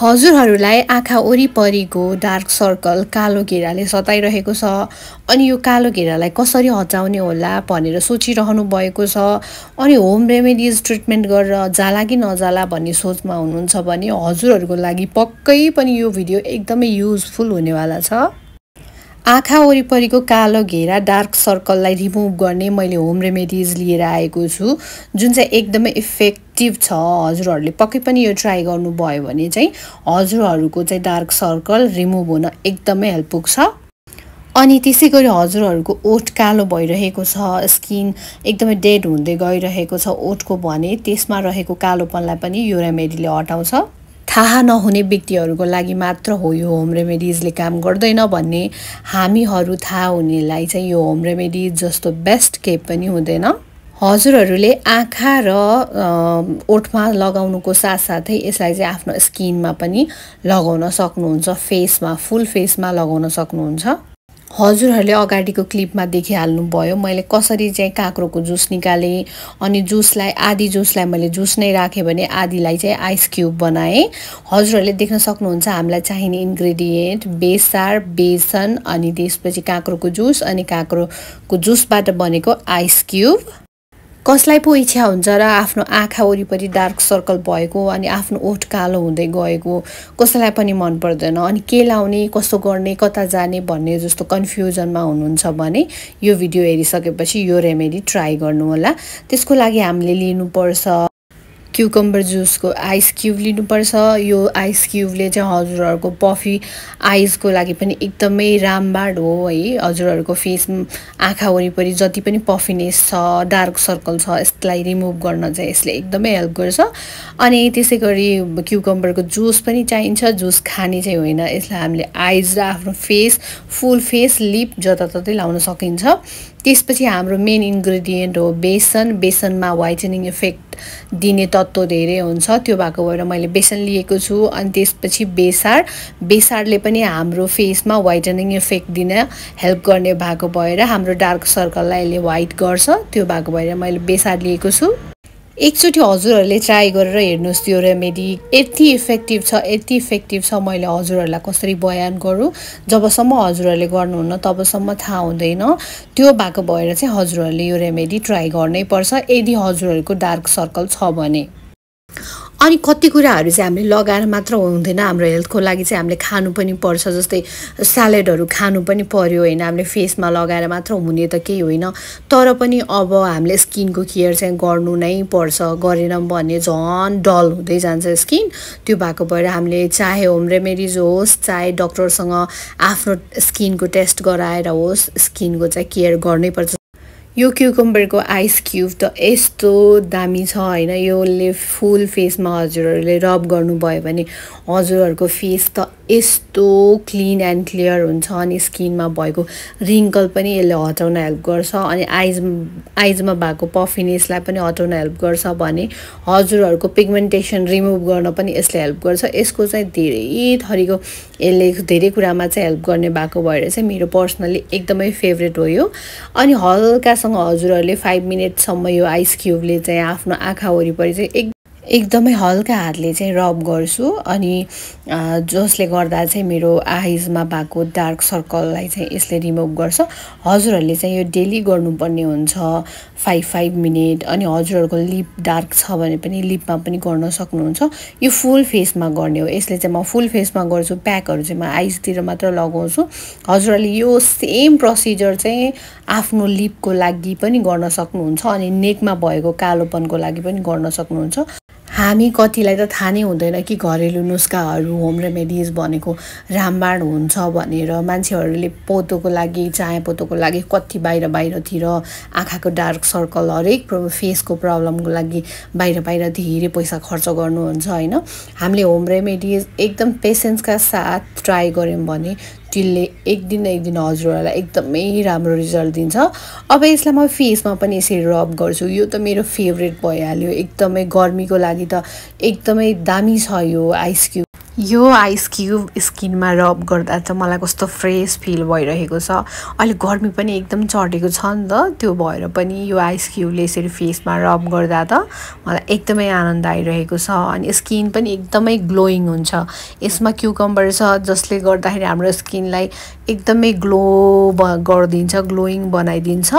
हजुरहरूलाई आँखा वरिपरिको डार्क सर्कल कालो घेराले सताइरहेको छ। अनि यो कालो घेरालाई कसरी हटाउने होला भनेर सोचिरहनु भएको छ। अनि होम रेमेडिज ट्रिटमेन्ट गरेर जाला कि नजाला भन्ने सोचमा हुनुहुन्छ भने हजुरहरूको लागि पक्कै पनि यो भिडियो एकदमै युजफुल हुनेवाला छ। आँखा वरिपरिको कालो घेरा डार्क सर्कललाई रिमुभ गर्ने मैले होम रेमेडिज लिएर आएको छु जुन चाहिँ एकदमै इफेक्टिभ छ हजुरहरूले। पक्कै पनि यो ट्राई गर्नुभयो भने चाहिँ हजुरहरूको चाहिँ डार्क सर्कल रिमुभ हुन एकदमै हेल्प पुग्छ। अनि त्यसै गरी हजुरहरूको ओठ कालो भइरहेको छ स्किन एकदमै डेड हुँदै गइरहेको छ ओठको भने त्यसमा रहेको कालोपनलाई पनि यो रेमेडीले हटाउँछ। थाहा नहुने व्यक्तिहरूको लागि मात्र हो यो होम रेमेडिजले काम गर्दैन भन्ने हामीहरू थाहा हुनेलाई चाहिँ यो होम रेमेडिज जस्तो बेस्ट केप पनि हुँदैन। हजुरहरूले आँखा र ओठमा लगाउनुको साथसाथै यसलाई चाहिँ आफ्नो स्किनमा पनि लगाउन सक्नुहुन्छ फेसमा फुल फेसमा लगाउन सक्नुहुन्छ। हजुरहरूले अगाडिको क्लिपमा देखिहाल्नुभयो मैले कसरी चाहिँ काँक्रोको जुस निकालेँ अनि जुसलाई आधी जुसलाई मैले जुस नै राखेँ भने आधीलाई चाहिँ आइस क्युब बनाएँ। हजुरहरूले देख्न सक्नुहुन्छ हामीलाई चाहिने इन्ग्रेडियन्ट बेसार बेसन अनि त्यसपछि काँक्रोको जुस अनि काँक्रोको जुसबाट बनेको आइस क्युब कसलाई पो इच्छा हुन्छ र आफ्नो आँखा वरिपरि डार्क सर्कल भएको अनि आफ्नो ओठ कालो हुँदै गएको कसैलाई पनि मन पर्दैन। अनि के लाउने कसो गर्ने कता जाने भन्ने जस्तो कन्फ्युजनमा हुनुहुन्छ भने यो भिडियो हेरिसकेपछि यो रेमेडी ट्राई गर्नु होला त्यसको लागि हामीले लिनुपर्छ। क्युकम्बर जुसको आइस क्युब लिनुपर्छ। यो आइस क्युबले चाहिँ हजुरहरूको पफी आइजको लागि पनि एकदमै रामबाड हो है। हजुरहरूको फेस आँखा वरिपरि जति पनि पफिनेस छ डार्क सर्कल छ यसलाई रिमुभ गर्न चाहिँ यसले एकदमै हेल्प गर्छ। अनि त्यसै गरी क्युकम्बरको जुस पनि चाहिन्छ। जुस खाने चाहिँ होइन। यसलाई हामीले आइज र आफ्नो फेस फुल फेस लिप जताततै लाउन सकिन्छ। त्यसपछि हाम्रो मेन इन्ग्रेडियन्ट हो बेसन। बेसनमा वाइटनिङ इफेक्ट दिने तत्त्व धेरै हुन्छ। त्यो भएको भएर मैले बेसन लिएको छु। अनि त्यसपछि बेसार। बेसारले पनि हाम्रो फेसमा वाइटनिङ इफेक्ट दिन हेल्प गर्ने भएको भएर हाम्रो डार्क सर्कललाई यसले वाइट गर्छ। त्यो भएको भएर मैले बेसार लिएको छु। एकचोटि हजुरहरूले ट्राई गरेर हेर्नुहोस् त्यो रेमेडी यति इफेक्टिभ छ यति इफेक्टिभ छ मैले हजुरहरूलाई कसरी बयान गरौँ? जबसम्म हजुरहरूले गर्नुहुन्न तबसम्म थाहा हुँदैन। त्यो भएको भएर चाहिँ हजुरहरूले यो रेमेडी ट्राई गर्नै पर्छ। यदि हजुरहरूको डार्क सर्कल छ भने। अनि कति कुराहरू चाहिँ हामीले लगाएर मात्र हुँदैन हाम्रो हेल्थको लागि चाहिँ हामीले खानु पनि पर्छ जस्तै स्यालेडहरू खानु पनि पर्यो होइन हामीले फेसमा लगाएर मात्र हुने त केही होइन। तर पनि अब हामीले स्किनको केयर चाहिँ गर्नु नै पर्छ गरेनौँ भने झन् डल हुँदै जान्छ स्किन। त्यो भएको भएर हामीले चाहे होम रेमेडिज होस् चाहे डक्टरसँग आफ्नो स्किनको टेस्ट गराएर होस् स्किनको चाहिँ केयर गर्नै पर्छ। यो क्युकम्बरको आइस क्युब त यस्तो दामी छ होइन योले फुल फेसमा हजुरहरूले रब गर्नुभयो भने हजुरहरूको फेस त यस्तो क्लिन एन्ड क्लियर हुन्छ अनि स्किनमा भएको रिङ्कल पनि यसले हटाउन हेल्प गर्छ अनि आइज आइजमा भएको पफिनेसलाई पनि हटाउन हेल्प गर्छ भने हजुरहरूको पिगमेन्टेसन रिमुभ गर्न पनि यसले हेल्प गर्छ। यसको चाहिँ धेरै थरीको यसले धेरै कुरामा चाहिँ हेल्प गर्ने भएको भएर चाहिँ मेरो पर्सनली एकदमै फेभरेट हो यो। अनि हल्कासँग हजुरहरूले फाइभ मिनटसम्म यो आइस क्युबले चाहिँ आफ्नो आँखा वरिपरि चाहिँ एक एकदमै हल्का हातले चाहिँ रब गर्छु अनि जसले गर्दा चाहिँ मेरो आइजमा भएको डार्क सर्कललाई चाहिँ यसले रिमुभ गर्छ। हजुरहरूले चाहिँ यो डेली गर्नुपर्ने हुन्छ फाइभ फाइभ मिनट अनि हजुरहरूको लिप डार्क छ भने पनि लिपमा पनि गर्न सक्नुहुन्छ। यो फुल फेसमा गर्ने हो। यसले चाहिँ म फुल फेसमा गर्छु प्याकहरू चाहिँ म आइजतिर मात्र लगाउँछु। हजुरहरूले यो सेम प्रोसिजर चाहिँ आफ्नो लिपको लागि पनि गर्न सक्नुहुन्छ अनि नेकमा भएको कालोपनको लागि पनि गर्न सक्नुहुन्छ। हामी कतिलाई त थाहा नै हुँदैन कि घरेलु नुस्खाहरू होम रेमेडिज भनेको रामबाड हुन्छ भनेर मान्छेहरूले पोतोको लागि चाहे पोतोको लागि कति बाहिर बाहिरतिर आँखाको डार्क सर्कल हरेक फेसको प्रब्लमको लागि बाहिर बाहिर धेरै पैसा खर्च गर्नुहुन्छ होइन? हामीले होम रेमेडिज एकदम पेसेन्सका साथ ट्राई गऱ्यौँ भने त्यसले एक दिन एक दिन हजुरहरूलाई एकदमै राम्रो रिजल्ट दिन्छ। अब यसलाई म फेसमा पनि यसरी रब गर्छु। यो त मेरो फेभरेट भइहाल्यो। एकदमै गर्मीको लागि त एकदमै दामी छ यो आइस यो आइस क्युब स्किनमा रब गर्दा त मलाई कस्तो फ्रेस फिल भइरहेको छ। अहिले गर्मी पनि एकदम चढेको छ नि त। त्यो भएर पनि यो आइस क्युबले यसरी फेसमा रब गर्दा त मलाई एकदमै आनन्द आइरहेको छ अनि स्किन पनि एकदमै ग्लोइङ हुन्छ। यसमा क्युकम्बर छ जसले गर्दाखेरि हाम्रो स्किनलाई एकदमै ग्लो ब गरिदिन्छ ग्लोइङ बनाइदिन्छ।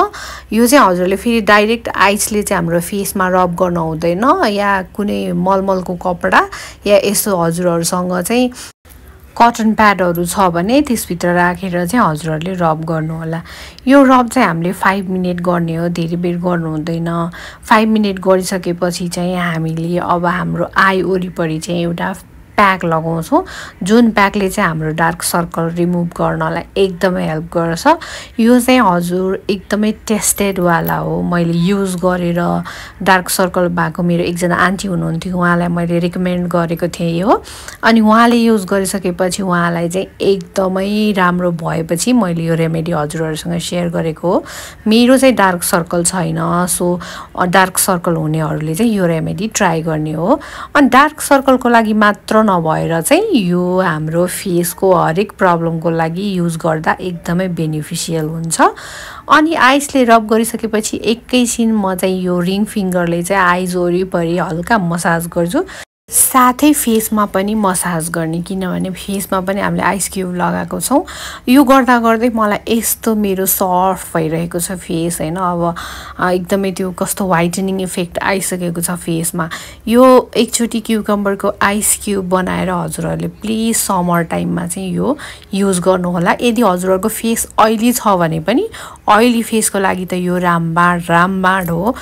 यो चाहिँ हजुरले फेरि डाइरेक्ट आइसले चाहिँ हाम्रो फेसमा रब गर्नु हुँदैन। या कुनै मलमलको कपडा या यसो हजुरहरूसँग चाहिँ कटन प्याडहरू छ भने त्यसभित्र राखेर चाहिँ हजुरहरूले रब गर्नुहोला यो रब चाहिँ हामीले फाइभ मिनट गर्ने हो धेरै बेर गर्नु हुँदैन। फाइभ मिनट गरिसकेपछि चाहिँ हामीले अब हाम्रो आई वरिपरि चाहिँ एउटा प्याक लगाउँछौँ। जुन प्याकले चाहिँ हाम्रो डार्क सर्कल रिमुभ गर्नलाई एकदमै हेल्प गर्छ। यो चाहिँ हजुर एकदमै टेस्टेडवाला हो। मैले युज गरेर डार्क सर्कल भएको मेरो एकजना आन्टी हुनुहुन्थ्यो। उहाँलाई मैले रिकमेन्ड गरेको थिएँ हो अनि उहाँले युज गरिसकेपछि उहाँलाई चाहिँ एकदमै राम्रो भएपछि मैले यो रेमेडी हजुरहरूसँग सेयर गरेको हो। मेरो चाहिँ डार्क सर्कल छैन। सो डार्क सर्कल हुनेहरूले चाहिँ यो रेमेडी ट्राई गर्ने हो। अनि डार्क सर्कलको लागि मात्र नभएर चाहिँ यो हाम्रो फेसको हरेक प्रब्लमको लागि युज गर्दा एकदमै बेनिफिसियल हुन्छ। अनि आइसले रब गरिसकेपछि एकैछिन म चाहिँ यो रिङ फिङ्गरले चाहिँ आइज वरिपरि हल्का मसाज गर्छु। साथै फेसमा पनि मसाज गर्ने किनभने फेसमा पनि हामीले आइस क्युब लगाएको छौँ। यो गर्दा गर्दै मलाई यस्तो मेरो सफ्ट भइरहेको छ फेस होइन? अब एकदमै त्यो कस्तो वाइटनिङ इफेक्ट आइसकेको छ फेसमा। यो एकचोटि क्युकम्बरको आइस क्युब बनाएर हजुरहरूले प्लिज समर टाइममा चाहिँ यो युज गर्नुहोला। यदि हजुरहरूको फेस अइली छ भने पनि अइली फेसको लागि त यो रामबाड रामबाड हो।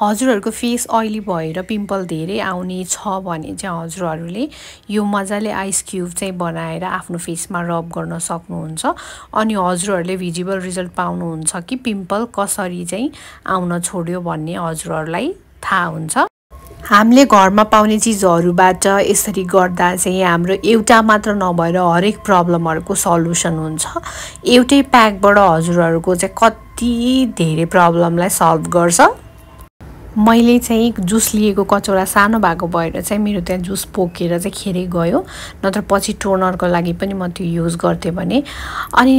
हजुरहरूको फेस अइली भएर पिम्पल धेरै आउने छ भने चाहिँ हजुरहरूले यो मजाले आइस क्युब चाहिँ बनाएर आफ्नो फेसमा रब गर्न सक्नुहुन्छ। अनि हजुरहरूले भिजिबल रिजल्ट पाउनुहुन्छ कि पिम्पल कसरी चाहिँ आउन छोड्यो भन्ने हजुरहरूलाई थाहा हुन्छ। हामीले घरमा पाउने चिजहरूबाट यसरी गर्दा चाहिँ हाम्रो एउटा मात्र नभएर हरेक प्रब्लमहरूको सल्युसन हुन्छ। एउटै प्याकबाट हजुरहरूको चाहिँ कति धेरै प्रब्लमलाई सल्भ गर्छ। मैले चाहिँ जुस लिएको कचौरा सानो भएको भएर चाहिँ मेरो त्यहाँ जुस पोकेर चाहिँ खेरै गयो। नत्र पछि टोनरको लागि पनि म त्यो युज गर्थेँ भने। अनि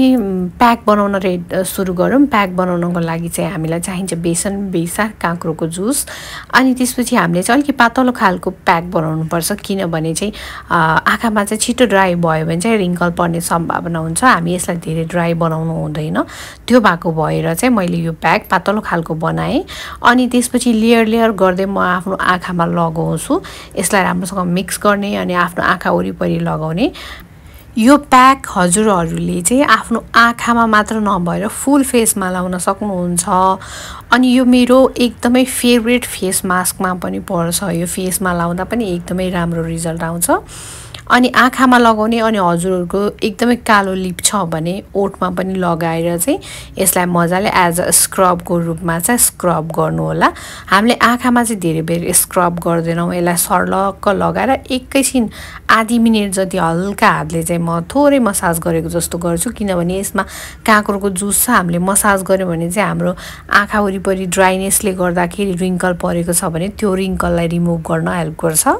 प्याक बनाउन रेड सुरु गरौँ। प्याक बनाउनको लागि चाहिँ हामीलाई चाहिन्छ बेसन बेसा काँक्रोको जुस। अनि त्यसपछि हामीले चाहिँ अलिकति पातलो खालको प्याक बनाउनुपर्छ। किनभने चाहिँ आँखामा चाहिँ छिटो ड्राई भयो भने चाहिँ रिङ्कल पर्ने सम्भावना हुन्छ। हामी यसलाई धेरै ड्राई बनाउनु हुँदैन। त्यो भएको भएर चाहिँ मैले यो प्याक पातलो खालको बनाएँ। अनि त्यसपछि लेयर लेयर गर्दै म आफ्नो आँखामा लगाउँछु। यसलाई राम्रोसँग मिक्स गर्ने अनि आफ्नो आँखा वरिपरि लगाउने। यो प्याक हजुरहरूले चाहिँ आफ्नो आँखामा मात्र नभएर फुल फेसमा लाउन सक्नुहुन्छ। अनि यो मेरो एकदमै फेभरेट फेस मास्कमा पनि पर्छ। यो फेसमा लाउँदा पनि एकदमै राम्रो रिजल्ट आउँछ। अनि आँखामा लगाउने अनि हजुरहरूको एकदमै कालो लिप छ भने ओठमा पनि लगाएर चाहिँ यसलाई मजाले एज अ स्क्रबको रूपमा चाहिँ स्क्रब गर्नु होला। हामीले आँखामा चाहिँ धेरै बेर स्क्रब गर्दैनौँ यसलाई सर्लक्क लगाएर एकैछिन आधी मिनट जति हल्का हातले चाहिँ म थोरै मसाज गरेको जस्तो गर्छु किनभने यसमा काँक्रोको जुस छ हामीले मसाज गऱ्यौँ भने चाहिँ हाम्रो आँखा वरिपरि ड्राइनेसले गर्दाखेरि रिङ्कल परेको छ भने त्यो रिङ्कललाई रिमुभ गर्न हेल्प गर्छ।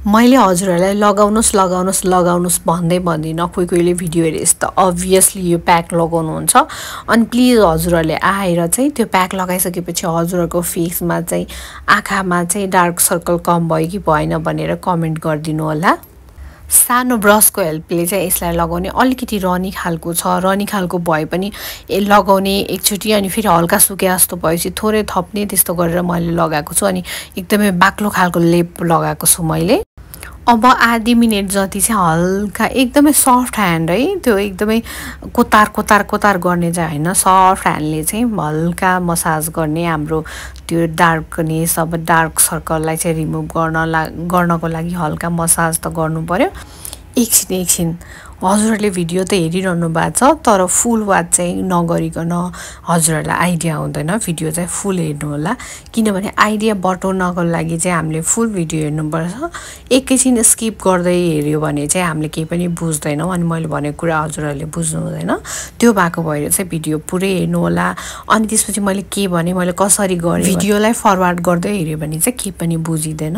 मैले हजुरहरूलाई लगाउनुहोस् लगाउनुहोस् लगाउनुहोस् भन्दै भन्दिनँ। कोही कोहीले भिडियो हेरेँ यस्तो अभियसली यो प्याक लगाउनुहुन्छ। अनि प्लिज हजुरहरूले आएर चाहिँ त्यो प्याक लगाइसकेपछि हजुरहरूको फेसमा चाहिँ आँखामा चाहिँ डार्क सर्कल कम भयो कि भएन भनेर कमेन्ट गरिदिनु होला। सानो ब्रसको हेल्पले चाहिँ यसलाई लगाउने अलिकति रनी खालको छ। रनी खालको भए पनि लगाउने एकचोटि अनि फेरि हल्का सुके जस्तो भएपछि थोरै थप्ने त्यस्तो गरेर मैले लगाएको छु। अनि एकदमै बाक्लो खालको लेप लगाएको छु मैले। अब आधी मिनट जति चाहिँ हल्का एकदमै सफ्ट ह्यान्ड है त्यो एकदमै कोतार कोतार कोतार गर्ने चाहिँ होइन। सफ्ट ह्यान्डले चाहिँ हल्का मसाज गर्ने हाम्रो त्यो डार्कनेस अब डार्क सर्कललाई चाहिँ रिमुभ गर्न ला गर्नको लागि हल्का मसाज त गर्नु पऱ्यो एकछिन एकछिन। हजुरहरूले भिडियो त हेरिरहनु भएको छ तर फुल वाच चाहिँ नगरिकन हजुरहरूलाई आइडिया हुँदैन। भिडियो चाहिँ फुल हेर्नु होला। किनभने आइडिया बटाउनको लागि चाहिँ हामीले फुल भिडियो हेर्नुपर्छ। एकैछिन स्किप गर्दै हेऱ्यो भने चाहिँ हामीले केही पनि बुझ्दैनौँ अनि मैले भनेको कुरा हजुरहरूले बुझ्नु हुँदैन। त्यो भएको भएर चाहिँ भिडियो पुरै हेर्नु होला। अनि त्यसपछि मैले के भने मैले कसरी गरेँ? भिडियोलाई फरवार्ड गर्दै हेऱ्यो भने चाहिँ केही पनि बुझिँदैन।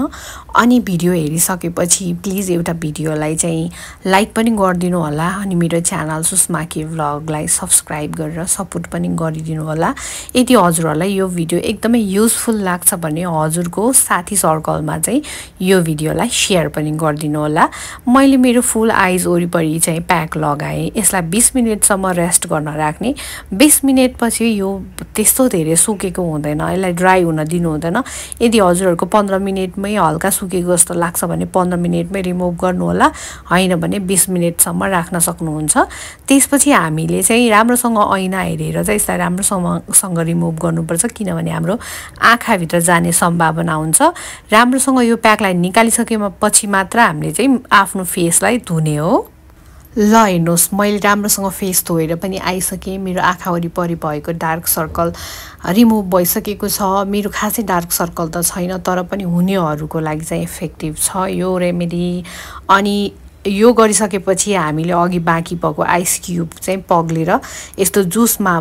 अनि भिडियो हेरिसकेपछि प्लिज एउटा भिडियोलाई चाहिँ लाइक पनि गरिदिनु होला अनि मेरो च्यानल सुस्माकी भ्लगलाई सब्सक्राइब गरेर सपोर्ट पनि गरिदिनु होला। यदि हजुरहरूलाई यो भिडियो एकदमै युजफुल लाग्छ भने हजुरको साथी सर्कलमा चाहिँ यो भिडियोलाई सेयर पनि गरिदिनु होला। मैले मेरो फुल आइज वरिपरि चाहिँ प्याक लगाएँ। यसलाई बिस मिनटसम्म रेस्ट गर्न राख्ने। बिस मिनटपछि यो त्यस्तो धेरै सुकेको हुँदैन। यसलाई ड्राई हुन दिनु हुँदैन। यदि हजुरहरूको पन्ध्र मिनटमै हल्का सुकेको जस्तो लाग्छ भने पन्ध्र मिनटमै रिमुभ गर्नु होला। होइन भने बिस मिनटसम्म ठाउँमा राख्न सक्नुहुन्छ। त्यसपछि हामीले चाहिँ राम्रोसँग ऐना हेरेर चाहिँ यसलाई राम्रोसँगसँग रिमुभ गर्नुपर्छ किनभने हाम्रो आँखाभित्र जाने सम्भावना हुन्छ। राम्रोसँग यो प्याकलाई निकालिसके पछि मात्र हामीले चाहिँ आफ्नो फेसलाई धुने हो। ल हेर्नुहोस् मैले राम्रोसँग फेस धोएर पनि आइसकेँ। मेरो आँखा वरिपरि भएको डार्क सर्कल रिमुभ भइसकेको छ। मेरो खासै डार्क सर्कल त छैन तर पनि हुनेहरूको लागि चाहिँ इफेक्टिभ छ। यो रेमेडी अनि यो गरिसकेपछि हामीले अघि बाँकी भएको आइस क्युब चाहिँ पग्लेर यस्तो जुसमा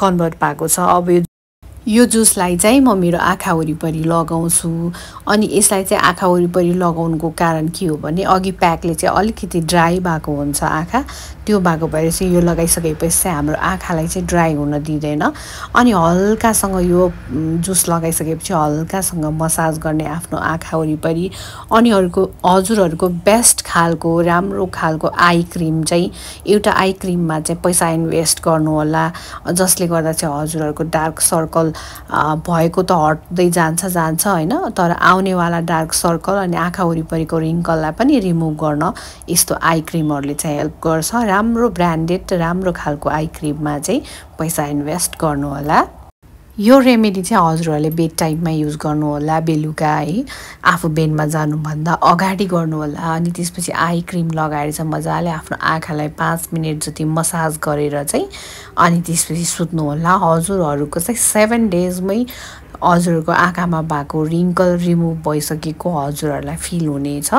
कन्भर्ट भएको छ। अब यो यो जुसलाई चाहिँ म मेरो आँखा वरिपरि लगाउँछु। अनि यसलाई चाहिँ आँखा वरिपरि लगाउनुको कारण के हो भने अघि प्याकले चाहिँ अलिकति ड्राई भएको हुन्छ आँखा। त्यो भएको भएर चाहिँ यो लगाइसकेपछि चाहिँ हाम्रो आँखालाई चाहिँ ड्राई हुन दिँदैन। अनि हल्कासँग यो जुस लगाइसकेपछि हल्कासँग मसाज गर्ने आफ्नो आँखा वरिपरि अनि अरूको हजुरहरूको बेस्ट खालको राम्रो खालको आई क्रिम चाहिँ एउटा आई क्रिममा चाहिँ पैसा इन्भेस्ट गर्नु होला जसले गर्दा चाहिँ हजुरहरूको डार्क सर्कल भएको त हट्दै जान्छ जान्छ होइन? तर आउनेवाला डार्क सर्कल अनि आँखा वरिपरिको रिङ्कललाई पनि रिमुभ गर्न यस्तो आई क्रिमहरूले चाहिँ हेल्प गर्छ। राम्रो ब्रान्डेड राम्रो खालको आई क्रिममा चाहिँ पैसा इन्भेस्ट गर्नु होला यो रेमेडी चाहिँ हजुरहरूले बेड टाइममा युज गर्नुहोला बेलुका है आफू बेडमा जानुभन्दा अगाडि गर्नुहोला अनि त्यसपछि आई क्रिम लगाएर चाहिँ मजाले आफ्नो आँखालाई पाँच मिनट जति मसाज गरेर चाहिँ अनि त्यसपछि सुत्नुहोला हजुरहरूको चाहिँ सेभेन डेजमै हजुरहरूको आँखामा भएको रिङ्कल रिमुभ भइसकेको हजुरहरूलाई फिल हुनेछ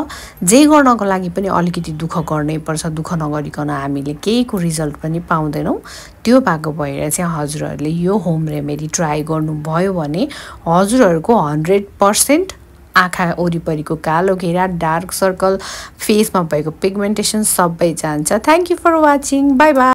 जे गर्नको लागि पनि अलिकति दुःख गर्नै पर्छ दुःख नगरिकन हामीले केहीको रिजल्ट पनि पाउँदैनौँ। त्यो भएको भएर चाहिँ हजुरहरूले यो होम रेमेडी ट्राई गर्नुभयो भने हजुरहरूको हन्ड्रेड पर्सेन्ट आँखा वरिपरिको कालो घेरा डार्क सर्कल फेसमा भएको पिगमेन्टेसन सबै जान्छ। Thank you for watching bye bye